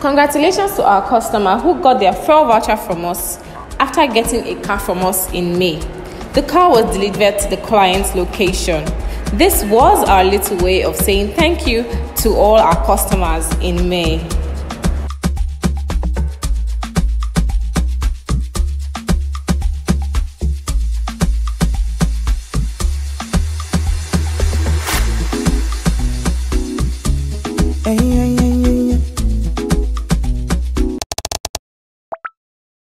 Congratulations to our customer who got their fuel voucher from us after getting a car from us in May. The car was delivered to the client's location. This was our little way of saying thank you to all our customers in May. Hey, hey.